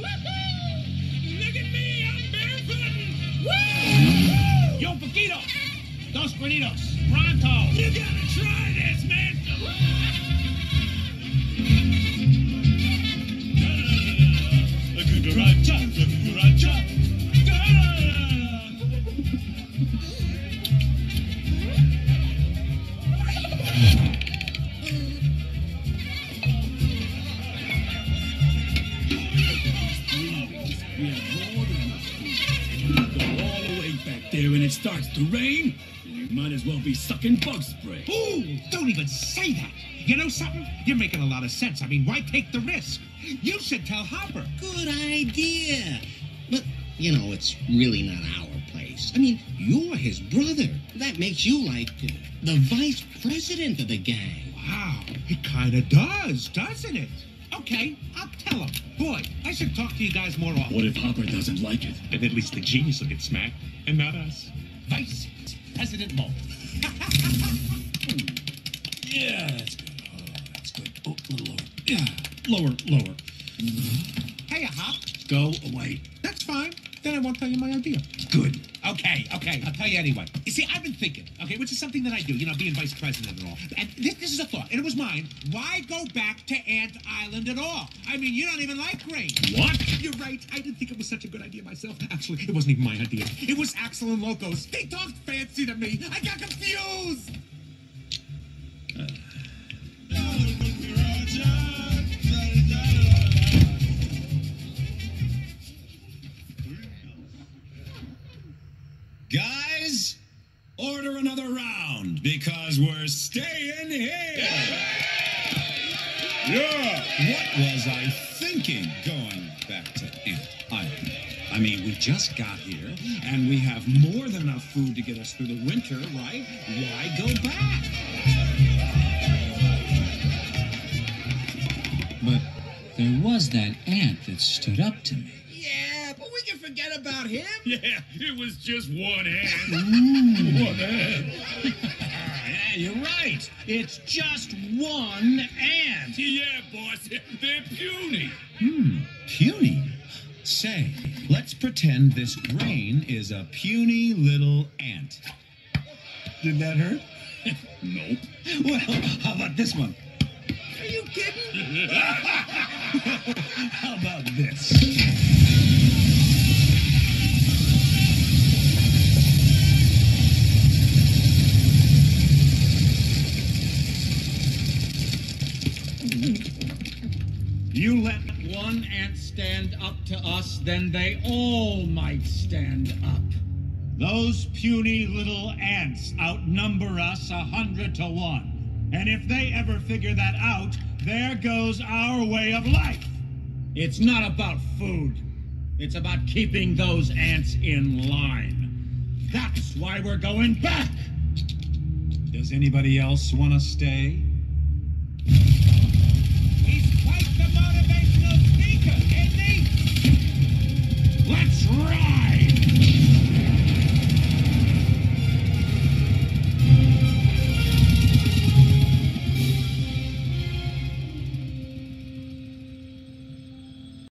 Look at me, I'm barefooted! Yo, Paquito! Dos Guanitos! Pronto! You gotta try this, man! There and it starts to rain, you might as well be sucking bug spray. Ooh, don't even say that. You know something? You're making a lot of sense. I mean, why take the risk? You should tell Hopper. Good idea. But, you know, it's really not our place. I mean, you're his brother. That makes you like uh, the vice president of the gang. Wow, it kind of does, doesn't it? Okay, I'll tell him. Boy, I should talk to you guys more often. What if Hopper doesn't like it? Then at least the genius will get smacked, and not us. Vice President Molt. Yeah, that's good. Oh, that's good. Oh, a little lower. Yeah, lower, lower. Hey, Hop. Go away. That's fine. Then I won't tell you my idea. Good. Okay, okay, I'll tell you anyway. You see, I've been thinking, okay, which is something that I do, you know, being vice president and all. And this, this is a thought, and it was mine. Why go back to Ant Island at all? I mean, you don't even like rain. What? You're right. I didn't think it was such a good idea myself. Actually, it wasn't even my idea. It was Axel and Loco's. They talked fancy to me. I got confused. Another round because we're staying here. Yeah. What was I thinking going back to Ant Island? I mean, we just got here and we have more than enough food to get us through the winter, right? Why go back? But there was that ant that stood up to me. Forget about him. Yeah, it was just one hand. One hand. Yeah, you're right. It's just one ant. Yeah, boss. They're puny. Hmm, puny. Say, let's pretend this grain is a puny little ant. Did that hurt? Nope. Well, how about this one? Are you kidding? How about this? You let one ant stand up to us, then they all might stand up. Those puny little ants outnumber us a hundred to one. And if they ever figure that out, there goes our way of life. It's not about food. It's about keeping those ants in line. That's why we're going back. Does anybody else want to stay?